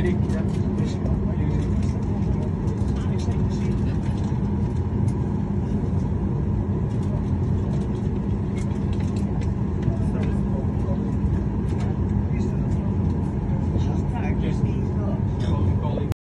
Amerika'ya.